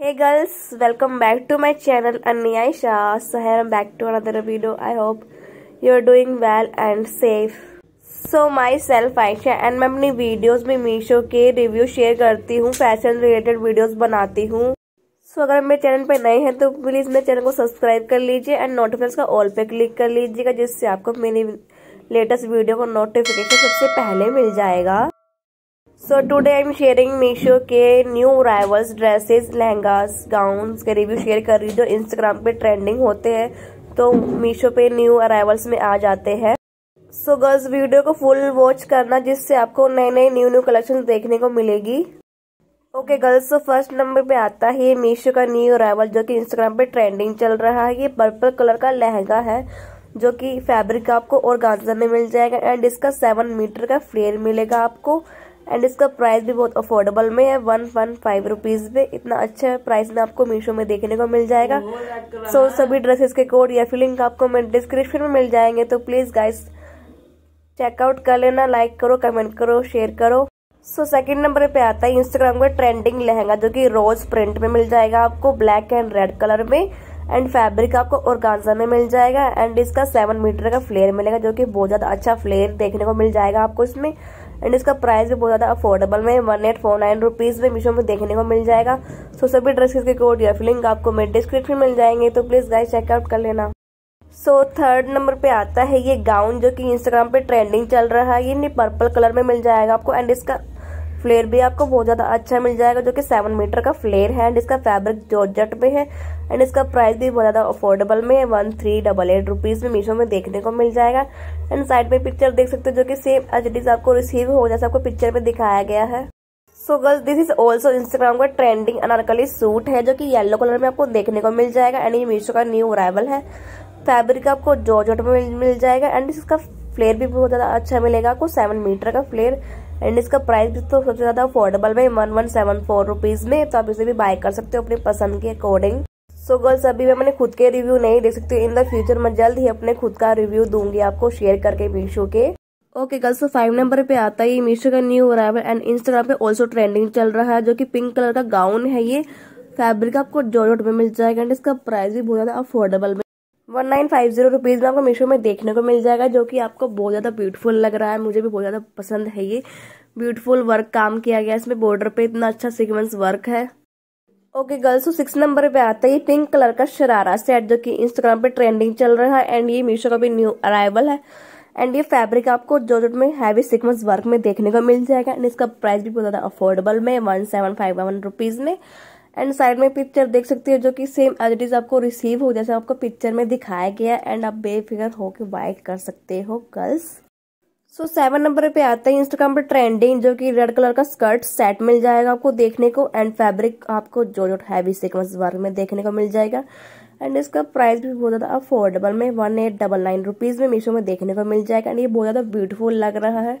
Hey girls, welcome back to my Anni Aisha. So here I'm back to another video. I hope you're doing well and safe. So myself Ayesha and मैं अपनी videos में मीशो के review share करती हूँ fashion related videos बनाती हूँ सो so, अगर मेरे चैनल पे नए हैं तो प्लीज़ मेरे चैनल को सब्सक्राइब कर लीजिए एंड नोटिफिकेशन का ऑल पे क्लिक कर लीजिएगा जिससे आपको मेरी लेटेस्ट वीडियो को नोटिफिकेशन सबसे पहले मिल जाएगा today I am sharing Meesho के new arrivals dresses lehengas gown के रिव्यू शेयर कर रही जो इंस्टाग्राम पे ट्रेंडिंग होते हैं तो मीशो पे न्यू अराइवल्स में आ जाते हैं। सो गर्ल्स वीडियो को फुल वॉच करना, जिससे आपको नए नए न्यू न्यू कलेक्शन देखने को मिलेगी। ओके गर्ल्स तो फ़र्स्ट नंबर पे आता है मीशो का न्यू अराइवल जो कि इंस्टाग्राम पे ट्रेंडिंग चल रहा है। ये पर्पल कलर का लहंगा है, जो कि फैब्रिक आपको और गांजा में मिल जाएगा एंड इसका सेवन मीटर का फ्लेयर मिलेगा आपको। एंड इसका प्राइस भी बहुत अफोर्डेबल में है वन वन फाइव रुपीज़ में इतना अच्छा प्राइस में आपको मीशो में देखने को मिल जाएगा। सो so, सभी ड्रेसेस के कोड या फिर लिंक आपको मैं डिस्क्रिप्शन में मिल जाएँगे। तो प्लीज़ गाइस चेकआउट कर लेना लाइक करो कमेंट करो शेयर करो। सो सेकंड नंबर पे आता है इंस्टाग्राम का ट्रेंडिंग लहंगा जो कि रोज प्रिंट में मिल जाएगा आपको ब्लैक एंड रेड कलर में। एंड फैब्रिक आपको और ऑर्गान्जा में मिल जाएगा। एंड इसका सेवन मीटर का फ्लेयर मिलेगा जो कि बहुत ज़्यादा अच्छा फ्लेयर देखने को मिल जाएगा आपको इसमें। एंड इसका प्राइस भी बहुत ज़्यादा अफोर्डेबल में one eight four nine rupees में मीशो में देखने को मिल जाएगा। सो so, सभी ड्रेसेस के कोड या फिलिंग आपको मेरे डिस्क्रिप्शन मिल जाएँगे। तो प्लीज़ गाइस चेकआउट कर लेना। सो थर्ड नंबर पे आता है ये गाउन जो कि इंस्टाग्राम पे ट्रेंडिंग चल रहा है। ये पर्पल कलर में मिल जाएगा आपको। एंड इसका फ्लेयर भी आपको बहुत ज़्यादा अच्छा मिल जाएगा, जो कि सेवन मीटर का फ्लेयर है एंड इसका फैब्रिक जॉर्जेट में है एंड इसका प्राइस भी बहुत ज़्यादा अफोर्डेबल में है one three double eight rupees में मीशो में देखने को मिल जाएगा एंड साइड में पिक्चर देख सकते हो, जो कि सेम एच आपको रिसीव हो, जैसा आपको पिक्चर में दिखाया गया है। So girls this is also Instagram का ट्रेंडिंग अनारकली सूट है, जो कि येलो कलर में आपको देखने को मिल जाएगा एंड ये मीशो का न्यू अराइवल है। फैब्रिक आपको जॉर्जेट में मिल जाएगा एंड इसका फ्लेयर भी बहुत ज़्यादा अच्छा मिलेगा, आपको सेवन मीटर का फ्लेयर एंड इसका प्राइस भी तो सबसे ज़्यादा अफोर्डेबल में one one seven four rupees में तो आप इसे भी बाय कर सकते हो अपनी पसंद के अकॉर्डिंग सो गर्ल्स अभी मैं अपने खुद के रिव्यू नहीं दे सकती इन द फ्यूचर मैं जल्द ही अपने खुद का रिव्यू दूँगी आपको शेयर करके मीशो के. ओके गर्ल्स तो फाइव नंबर पे आता है मीशो का न्यू अराइवल एंड इंस्टाग्राम पे ऑल्सो ट्रेंडिंग चल रहा है, जो कि पिंक कलर का गाउन है ये. फैब्रिक आपको जॉर्जट में मिल जाएगा एंड इसका प्राइस भी बहुत ज़्यादा affordable one nine five zero rupees में आपको मीशो में देखने को मिल जाएगा, जो कि आपको बहुत ज़्यादा ब्यूटीफुल लग रहा है। मुझे भी बहुत ज़्यादा पसंद है ये। ब्यूटीफुल वर्क काम किया गया इसमें बॉर्डर पे इतना अच्छा सीक्वेंस वर्क है। ओके गर्ल्स तो सिक्स नंबर पे आता है ये पिंक कलर का शरारा सेट जो कि इंस्टाग्राम पे ट्रेंडिंग चल रहा है एंड ये मीशो का भी न्यू अराइवल है। एंड ये फैब्रिक आपको जो में हैवी सिक्वेंस वर्क में देखने को मिल जाएगा एंड इसका प्राइस भी बहुत ज़्यादा अफोर्डेबल में one seven five one rupees में। एंड साइड में पिक्चर देख सकते हो जो कि सेम एज इट इज़ आपको रिसीव हो, जैसे आपको पिक्चर में दिखाया गया एंड आप बेफिक्र होकर बाय कर सकते हो गर्ल्स सो सेवन नंबर पे आता है इंस्टाग्राम पर ट्रेंडिंग जो कि रेड कलर का स्कर्ट सेट मिल जाएगा आपको देखने को एंड फैब्रिक आपको जो जो हैवी सिक्वेंस वर्क में देखने को मिल जाएगा. एंड इसका प्राइस भी बहुत ज़्यादा अफोर्डेबल में one eight double nine rupees में मीशो में देखने को मिल जाएगा एंड ये बहुत ज़्यादा ब्यूटीफुल लग रहा है.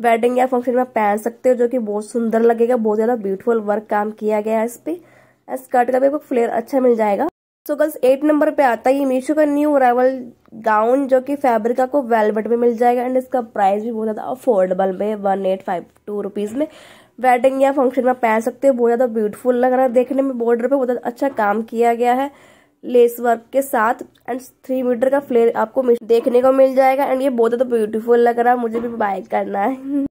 वेडिंग या फ़ंक्शन में पहन सकते हो, जो कि बहुत सुंदर लगेगा, बहुत ज़्यादा ब्यूटीफुल वर्क काम किया गया है इस पे. स्कर्ट का भी आपको फ्लेयर अच्छा मिल जाएगा। सो गर्ल्स एट नंबर पे आता है ये मीशो का न्यू अराइवल गाउन जो कि फैब्रिक आपको वेलवेट में मिल जाएगा एंड इसका प्राइस भी बहुत ज़्यादा अफोर्डेबल में one eight five two rupees में। वेडिंग या फ़ंक्शन में पहन सकते हो, बहुत ज़्यादा ब्यूटीफुल लग रहा है। देखने में बॉर्डर पे बहुत अच्छा काम किया गया है लेस वर्क के साथ एंड थ्री मीटर का फ्लेयर आपको देखने को मिल जाएगा एंड ये बहुत ज़्यादा ब्यूटीफुल लग रहा है, मुझे भी बाय करना है।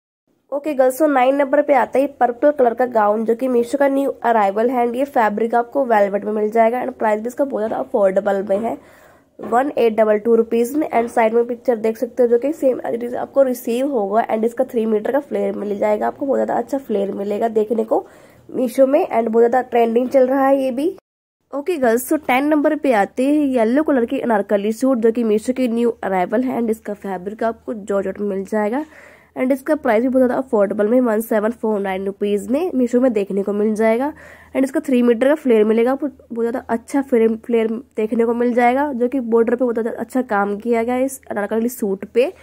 ओके गर्ल्स तो नाइन नंबर पे आता है पर्पल कलर का गाउन जो कि मीशो का न्यू अराइवल है एंड ये फैब्रिक आपको वेलवेट में मिल जाएगा एंड प्राइस भी इसका बहुत ज़्यादा अफोर्डेबल में है। One eight double two rupees में एंड साइड में पिक्चर देख सकते हो जो कि सेम आपको रिसीव होगा एंड इसका थ्री मीटर का फ्लेयर मिल जाएगा, आपको बहुत ज़्यादा अच्छा फ्लेयर मिलेगा देखने को मीशो में एंड बहुत ज़्यादा ट्रेंडिंग चल रहा है ये भी। ओके गर्ल्स तो टेन नंबर पे आते हैं येलो कलर की अनारकली सूट जो कि मीशो की न्यू अराइवल है एंड इसका फैब्रिक आपको जॉर्जट में मिल जाएगा। एंड इसका प्राइस भी बहुत ज़्यादा अफोर्डेबल में one seven four nine rupees में मीशो में देखने को मिल जाएगा। एंड इसका थ्री मीटर का फ्लेयर मिलेगा, बहुत ज़्यादा अच्छा फ्लेयर फ्लेयर देखने को मिल जाएगा, जो कि बॉर्डर पे बहुत ज़्यादा अच्छा काम किया गया इस अनारकली सूट पे।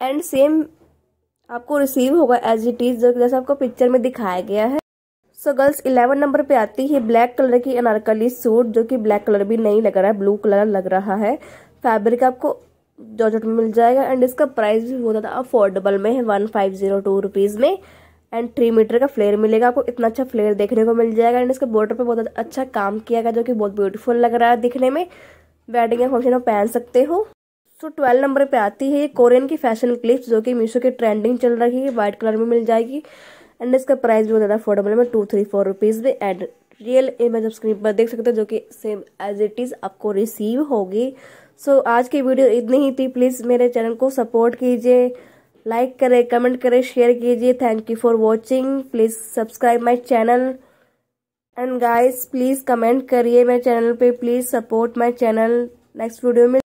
एंड सेम आपको रिसीव होगा एज इट इज़ जैसे आपको पिक्चर में दिखाया गया है। सो गर्ल्स इलेवन नंबर पे आती है ब्लैक कलर की अनारकली सूट जो कि ब्लैक कलर भी नहीं लग रहा है ब्लू कलर लग रहा है। फैब्रिक आपको जॉर्जेट मिल जाएगा एंड इसका प्राइस भी बहुत ज़्यादा अफोर्डेबल में है one five zero two rupees में एंड थ्री मीटर का फ्लेयर मिलेगा, आपको इतना अच्छा फ्लेयर देखने को मिल जाएगा एंड इसके बॉर्डर पे बहुत अच्छा काम किया गया जो कि बहुत ब्यूटीफुल लग रहा है दिखने में। वेडिंग फ़ंक्शन में पहन सकते हो। सो ट्वेल्व नंबर पे आती है ये कोरियन की फ़ैशन क्लिप्स जो कि मीशो की ट्रेंडिंग चल रही है वाइट कलर में मिल जाएगी एंड इसका प्राइस भी बहुत ज़्यादा अफोर्डेबल में टू थ्री फोर रुपीज़ में एंड रियल इमेज आप स्क्रीन पर देख सकते हो जो कि सेम एज इट इज़ आपको रिसीव होगी। सो so, आज की वीडियो इतनी ही थी। प्लीज़ मेरे चैनल को सपोर्ट कीजिए। लाइक करें कमेंट करें शेयर कीजिए। Thank you for watching please subscribe my channel and guys please comment करिए मेरे चैनल पे। Please support my channel next video में